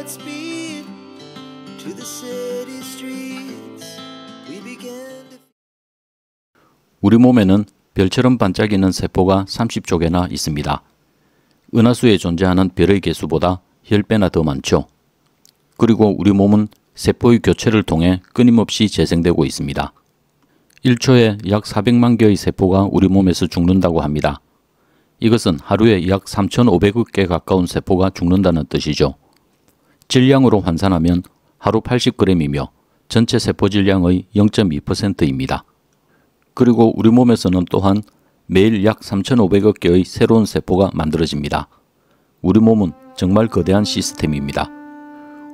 Godspeed to the city streets. We began to 우리 몸에는 별처럼 반짝이는 세포가 30조 개나 있습니다. 은하수에 존재하는 별의 개수보다 10배나 더 많죠. 그리고 우리 몸은 세포의 교체를 통해 끊임없이 재생되고 있습니다. 1초에 약 400만 개의 세포가 우리 몸에서 죽는다고 합니다. 이것은 하루에 약 3,500억 개 가까운 세포가 죽는다는 뜻이죠. 질량으로 환산하면 하루 80g이며 전체 세포 질량의 0.2%입니다. 그리고 우리 몸에서는 또한 매일 약 3,500억 개의 새로운 세포가 만들어집니다. 우리 몸은 정말 거대한 시스템입니다.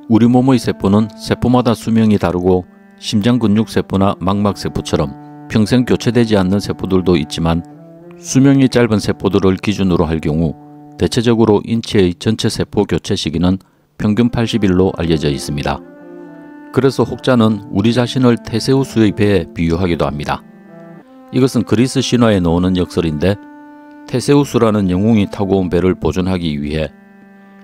우리 몸의 세포는 세포마다 수명이 다르고 심장 근육 세포나 망막 세포처럼 평생 교체되지 않는 세포들도 있지만 수명이 짧은 세포들을 기준으로 할 경우 대체적으로 인체의 전체 세포 교체 시기는 평균 80일로 알려져 있습니다. 그래서 혹자는 우리 자신을 테세우스의 배에 비유하기도 합니다. 이것은 그리스 신화에 나오는 역설인데 테세우스라는 영웅이 타고 온 배를 보존하기 위해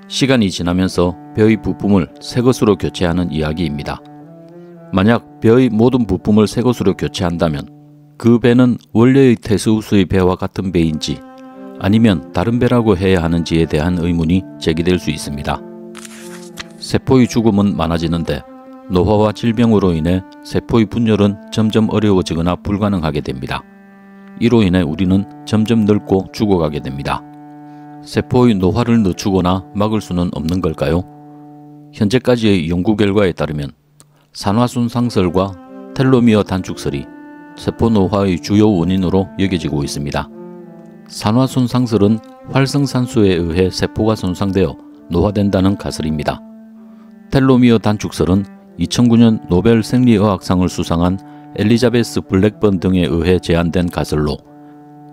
시간이 지나면서 배의 부품을 새 것으로 교체하는 이야기입니다. 만약 배의 모든 부품을 새 것으로 교체한다면 그 배는 원래의 테세우스의 배와 같은 배인지 아니면 다른 배라고 해야 하는지에 대한 의문이 제기될 수 있습니다. 세포의 죽음은 많아지는데 노화와 질병으로 인해 세포의 분열은 점점 어려워지거나 불가능하게 됩니다. 이로 인해 우리는 점점 늙고 죽어가게 됩니다. 세포의 노화를 늦추거나 막을 수는 없는 걸까요? 현재까지의 연구 결과에 따르면 산화순 상설과 텔로미어 단축설이 세포 노화의 주요 원인으로 여겨지고 있습니다. 산화순 상설은 활성산소에 의해 세포가 손상되어 노화된다는 가설입니다. 텔로미어 단축설은 2009년 노벨 생리의학상을 수상한 엘리자베스 블랙번 등에 의해 제안된 가설로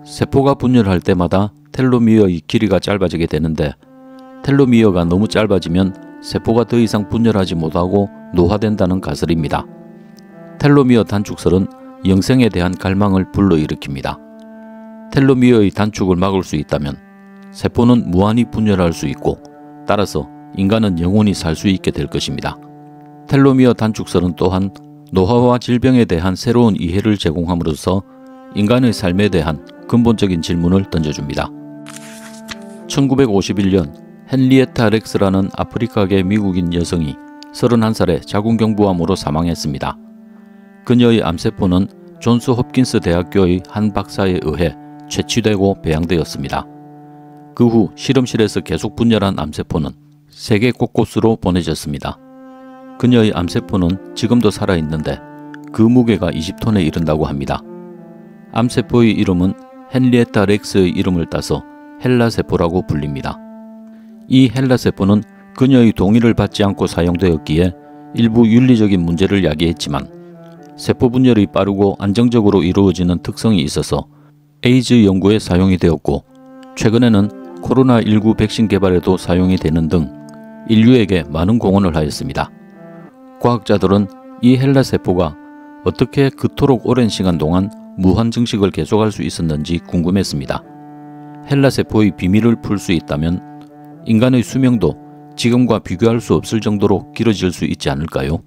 세포가 분열할 때마다 텔로미어의 길이가 짧아지게 되는데 텔로미어가 너무 짧아지면 세포가 더 이상 분열하지 못하고 노화된다는 가설입니다. 텔로미어 단축설은 영생에 대한 갈망을 불러일으킵니다. 텔로미어의 단축을 막을 수 있다면 세포는 무한히 분열할 수 있고 따라서 인간은 영원히 살 수 있게 될 것입니다. 텔로미어 단축설은 또한 노화와 질병에 대한 새로운 이해를 제공함으로써 인간의 삶에 대한 근본적인 질문을 던져줍니다. 1951년 헨리에타 렉스라는 아프리카계 미국인 여성이 31살에 자궁경부암으로 사망했습니다. 그녀의 암세포는 존스 홉킨스 대학교의 한 박사에 의해 채취되고 배양되었습니다. 그 후 실험실에서 계속 분열한 암세포는 세계 곳곳으로 보내졌습니다. 그녀의 암세포는 지금도 살아있는데 그 무게가 20톤에 이른다고 합니다. 암세포의 이름은 헨리에타 렉스의 이름을 따서 헬라세포라고 불립니다. 이 헬라세포는 그녀의 동의를 받지 않고 사용되었기에 일부 윤리적인 문제를 야기했지만 세포 분열이 빠르고 안정적으로 이루어지는 특성이 있어서 에이즈 연구에 사용이 되었고 최근에는 코로나19 백신 개발에도 사용이 되는 등 인류에게 많은 공헌을 하였습니다. 과학자들은 이 헬라 세포가 어떻게 그토록 오랜 시간 동안 무한 증식을 계속할 수 있었는지 궁금했습니다. 헬라 세포의 비밀을 풀 수 있다면 인간의 수명도 지금과 비교할 수 없을 정도로 길어질 수 있지 않을까요?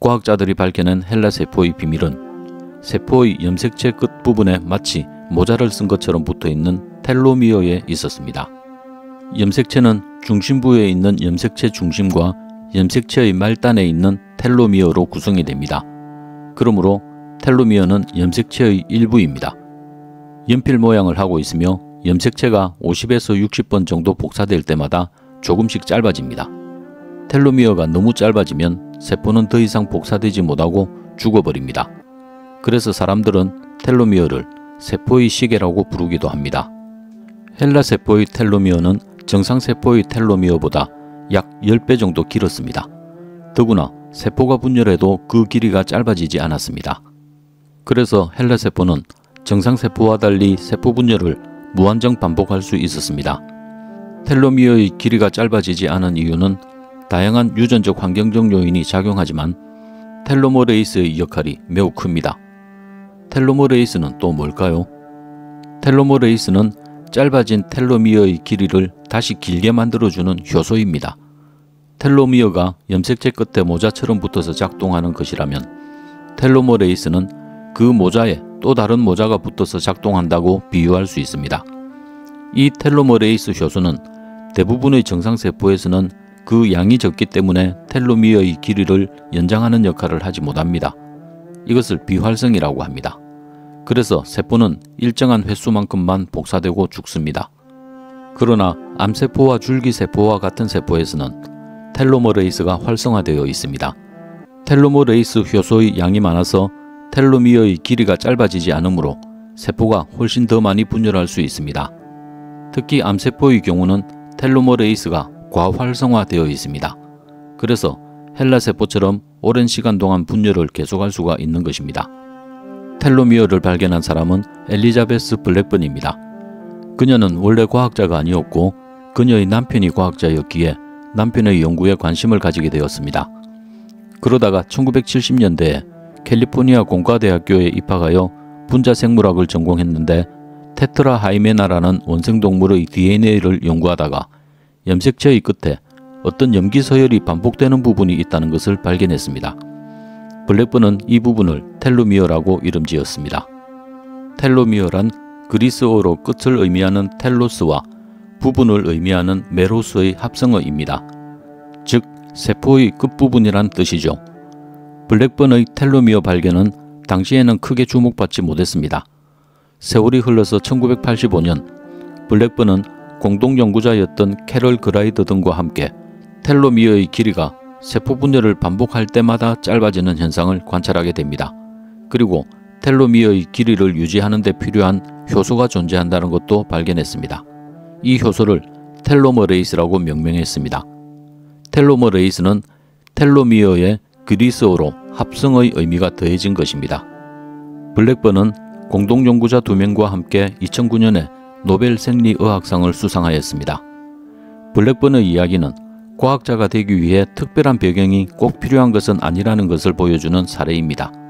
과학자들이 밝혀낸 헬라 세포의 비밀은 세포의 염색체 끝 부분에 마치 모자를 쓴 것처럼 붙어 있는 텔로미어에 있었습니다. 염색체는 중심부에 있는 염색체 중심과 염색체의 말단에 있는 텔로미어로 구성이 됩니다. 그러므로 텔로미어는 염색체의 일부입니다. 연필 모양을 하고 있으며 염색체가 50에서 60번 정도 복사될 때마다 조금씩 짧아집니다. 텔로미어가 너무 짧아지면 세포는 더 이상 복사되지 못하고 죽어버립니다. 그래서 사람들은 텔로미어를 세포의 시계라고 부르기도 합니다. 헬라 세포의 텔로미어는 정상 세포의 텔로미어보다 약 10배 정도 길었습니다. 더구나 세포가 분열해도 그 길이가 짧아지지 않았습니다. 그래서 헬라 세포는 정상 세포와 달리 세포 분열을 무한정 반복할 수 있었습니다. 텔로미어의 길이가 짧아지지 않은 이유는 다양한 유전적 환경적 요인이 작용하지만 텔로머레이스의 역할이 매우 큽니다. 텔로머레이스는 또 뭘까요? 텔로머레이스는 짧아진 텔로미어의 길이를 다시 길게 만들어주는 효소입니다. 텔로미어가 염색체 끝에 모자처럼 붙어서 작동하는 것이라면 텔로머레이스는 그 모자에 또 다른 모자가 붙어서 작동한다고 비유할 수 있습니다. 이 텔로머레이스 효소는 대부분의 정상세포에서는 그 양이 적기 때문에 텔로미어의 길이를 연장하는 역할을 하지 못합니다. 이것을 비활성이라고 합니다. 그래서 세포는 일정한 횟수만큼만 복사되고 죽습니다. 그러나 암세포와 줄기세포와 같은 세포에서는 telomerase가 활성화되어 있습니다. telomerase 효소의 양이 많아서 텔로미어의 길이가 짧아지지 않으므로 세포가 훨씬 더 많이 분열할 수 있습니다. 특히 암세포의 경우는 telomerase가 과활성화되어 있습니다. 그래서 헬라세포처럼 오랜 시간 동안 분열을 계속할 수가 있는 것입니다. 텔로미어를 발견한 사람은 엘리자베스 블랙번입니다. 그녀는 원래 과학자가 아니었고 그녀의 남편이 과학자였기에 남편의 연구에 관심을 가지게 되었습니다. 그러다가 1970년대에 캘리포니아 공과대학교에 입학하여 분자생물학을 전공했는데 테트라 하이메나라는 원생동물의 DNA를 연구하다가 염색체의 끝에 어떤 염기 서열이 반복되는 부분이 있다는 것을 발견했습니다. 블랙번은 이 부분을 텔로미어라고 이름 지었습니다. 텔로미어란 그리스어로 끝을 의미하는 텔로스와 부분을 의미하는 메로스의 합성어입니다. 즉 세포의 끝부분이란 뜻이죠. 블랙번의 텔로미어 발견은 당시에는 크게 주목받지 못했습니다. 세월이 흘러서 1985년 블랙번은 공동 연구자였던 캐럴 그라이더 등과 함께 텔로미어의 길이가 세포 분열을 반복할 때마다 짧아지는 현상을 관찰하게 됩니다. 그리고 텔로미어의 길이를 유지하는 데 필요한 효소가 존재한다는 것도 발견했습니다. 이 효소를 텔로머레이스라고 명명했습니다. 텔로머레이스는 텔로미어의 그리스어로 합성의 의미가 더해진 것입니다. 블랙번은 공동 연구자 두 명과 함께 2009년에 노벨 생리의학상을 수상하였습니다. 블랙번의 이야기는 과학자가 되기 위해 특별한 배경이 꼭 필요한 것은 아니라는 것을 보여주는 사례입니다.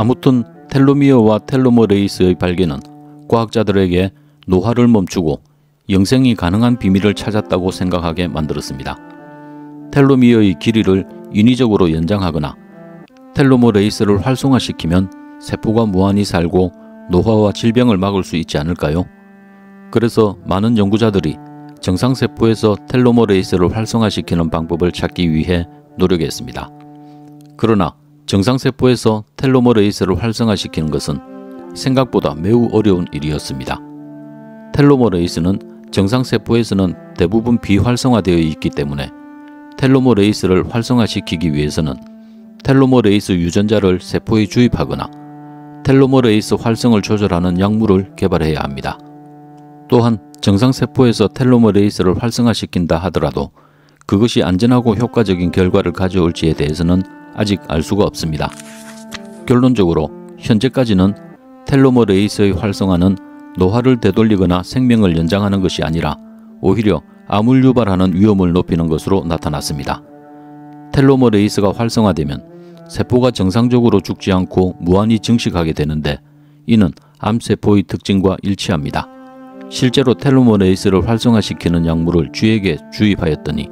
아무튼 텔로미어와 telomerase의 발견은 과학자들에게 노화를 멈추고 영생이 가능한 비밀을 찾았다고 생각하게 만들었습니다. 텔로미어의 길이를 인위적으로 연장하거나 telomerase를 활성화시키면 세포가 무한히 살고 노화와 질병을 막을 수 있지 않을까요? 그래서 많은 연구자들이 정상세포에서 텔로머 레이스를 활성화시키는 방법을 찾기 위해 노력했습니다. 그러나 정상세포에서 텔로머레이스를 활성화시키는 것은 생각보다 매우 어려운 일이었습니다. 텔로머레이스는 정상세포에서는 대부분 비활성화되어 있기 때문에 텔로머레이스를 활성화시키기 위해서는 텔로머레이스 유전자를 세포에 주입하거나 텔로머레이스 활성을 조절하는 약물을 개발해야 합니다. 또한 정상세포에서 텔로머레이스를 활성화시킨다 하더라도 그것이 안전하고 효과적인 결과를 가져올지에 대해서는 아직 알 수가 없습니다. 결론적으로 현재까지는 텔로머레이스의 활성화는 노화를 되돌리거나 생명을 연장하는 것이 아니라 오히려 암을 유발하는 위험을 높이는 것으로 나타났습니다. 텔로머레이스가 활성화되면 세포가 정상적으로 죽지 않고 무한히 증식하게 되는데 이는 암세포의 특징과 일치합니다. 실제로 텔로머레이스를 활성화시키는 약물을 쥐에게 주입하였더니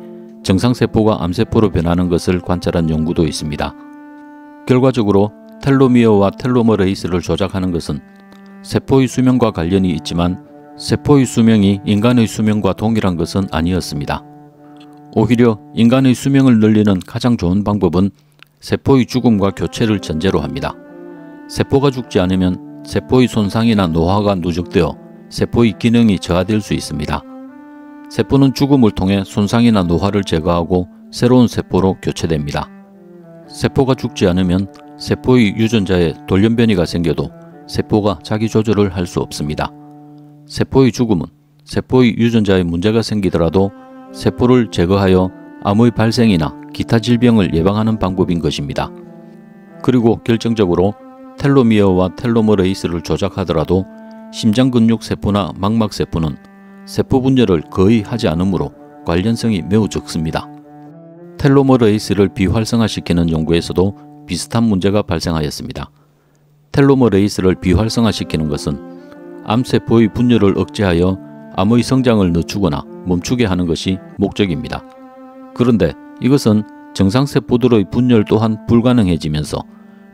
정상세포가 암세포로 변하는 것을 관찰한 연구도 있습니다. 결과적으로 텔로미어와 텔로머레이스를 조작하는 것은 세포의 수명과 관련이 있지만 세포의 수명이 인간의 수명과 동일한 것은 아니었습니다. 오히려 인간의 수명을 늘리는 가장 좋은 방법은 세포의 죽음과 교체를 전제로 합니다. 세포가 죽지 않으면 세포의 손상이나 노화가 누적되어 세포의 기능이 저하될 수 있습니다. 세포는 죽음을 통해 손상이나 노화를 제거하고 새로운 세포로 교체됩니다. 세포가 죽지 않으면 세포의 유전자에 돌연변이가 생겨도 세포가 자기 조절을 할 수 없습니다. 세포의 죽음은 세포의 유전자에 문제가 생기더라도 세포를 제거하여 암의 발생이나 기타 질병을 예방하는 방법인 것입니다. 그리고 결정적으로 텔로미어와 텔로머레이스를 조작하더라도 심장 근육 세포나 망막 세포는 세포 분열을 거의 하지 않으므로 관련성이 매우 적습니다. 텔로머레이스를 비활성화시키는 연구에서도 비슷한 문제가 발생하였습니다. 텔로머레이스를 비활성화시키는 것은 암세포의 분열을 억제하여 암의 성장을 늦추거나 멈추게 하는 것이 목적입니다. 그런데 이것은 정상세포들의 분열 또한 불가능해지면서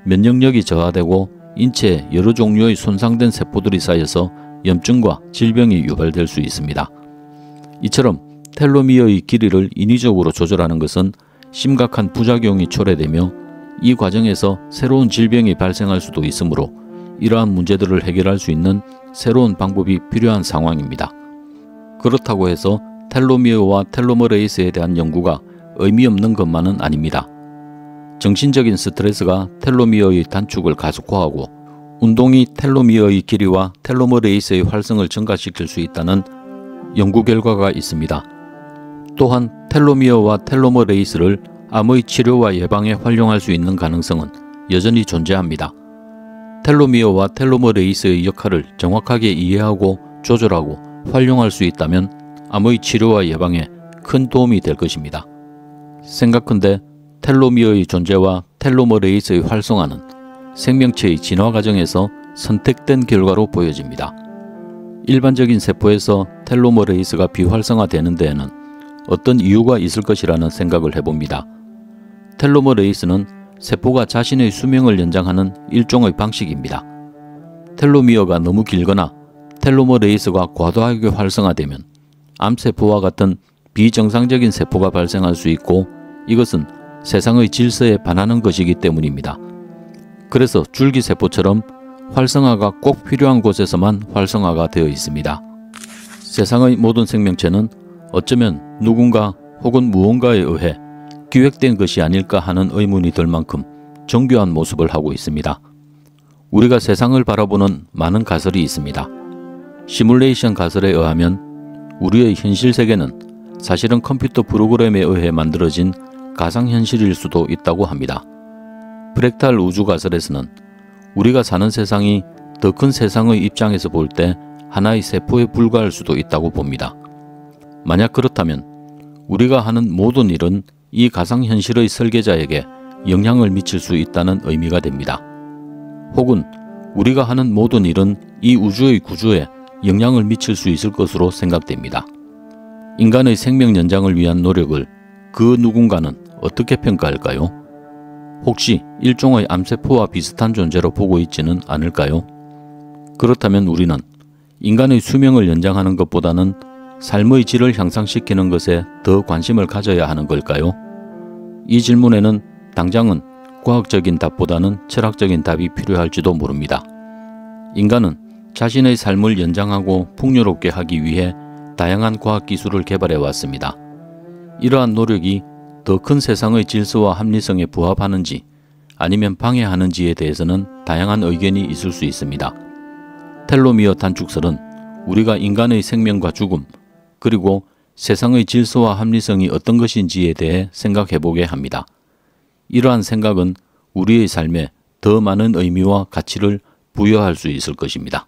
면역력이 저하되고 인체에 여러 종류의 손상된 세포들이 쌓여서 염증과 질병이 유발될 수 있습니다. 이처럼 텔로미어의 길이를 인위적으로 조절하는 것은 심각한 부작용이 초래되며 이 과정에서 새로운 질병이 발생할 수도 있으므로 이러한 문제들을 해결할 수 있는 새로운 방법이 필요한 상황입니다. 그렇다고 해서 텔로미어와 텔로머레이스에 대한 연구가 의미 없는 것만은 아닙니다. 정신적인 스트레스가 텔로미어의 단축을 가속화하고 운동이 텔로미어의 길이와 텔로머레이스의 활성을 증가시킬 수 있다는 연구 결과가 있습니다. 또한 텔로미어와 텔로머레이스를 암의 치료와 예방에 활용할 수 있는 가능성은 여전히 존재합니다. 텔로미어와 텔로머레이스의 역할을 정확하게 이해하고 조절하고 활용할 수 있다면 암의 치료와 예방에 큰 도움이 될 것입니다. 생각컨대 텔로미어의 존재와 텔로머레이스의 활성화는 생명체의 진화 과정에서 선택된 결과로 보여집니다. 일반적인 세포에서 텔로머레이스가 비활성화되는 데에는 어떤 이유가 있을 것이라는 생각을 해봅니다. 텔로머레이스는 세포가 자신의 수명을 연장하는 일종의 방식입니다. 텔로미어가 너무 길거나 텔로머레이스가 과도하게 활성화되면 암세포와 같은 비정상적인 세포가 발생할 수 있고 이것은 세상의 질서에 반하는 것이기 때문입니다. 그래서 줄기세포처럼 활성화가 꼭 필요한 곳에서만 활성화가 되어 있습니다. 세상의 모든 생명체는 어쩌면 누군가 혹은 무언가에 의해 기획된 것이 아닐까 하는 의문이 들 만큼 정교한 모습을 하고 있습니다. 우리가 세상을 바라보는 많은 가설이 있습니다. 시뮬레이션 가설에 의하면 우리의 현실 세계는 사실은 컴퓨터 프로그램에 의해 만들어진 가상현실일 수도 있다고 합니다. 프랙탈 우주 가설에서는 우리가 사는 세상이 더 큰 세상의 입장에서 볼 때 하나의 세포에 불과할 수도 있다고 봅니다. 만약 그렇다면 우리가 하는 모든 일은 이 가상현실의 설계자에게 영향을 미칠 수 있다는 의미가 됩니다. 혹은 우리가 하는 모든 일은 이 우주의 구조에 영향을 미칠 수 있을 것으로 생각됩니다. 인간의 생명 연장을 위한 노력을 그 누군가는 어떻게 평가할까요? 혹시 일종의 암세포와 비슷한 존재로 보고 있지는 않을까요? 그렇다면 우리는 인간의 수명을 연장하는 것보다는 삶의 질을 향상시키는 것에 더 관심을 가져야 하는 걸까요? 이 질문에는 당장은 과학적인 답보다는 철학적인 답이 필요할지도 모릅니다. 인간은 자신의 삶을 연장하고 풍요롭게 하기 위해 다양한 과학 기술을 개발해 왔습니다. 이러한 노력이 더 큰 세상의 질서와 합리성에 부합하는지 아니면 방해하는지에 대해서는 다양한 의견이 있을 수 있습니다. 텔로미어 단축설은 우리가 인간의 생명과 죽음, 그리고 세상의 질서와 합리성이 어떤 것인지에 대해 생각해 보게 합니다. 이러한 생각은 우리의 삶에 더 많은 의미와 가치를 부여할 수 있을 것입니다.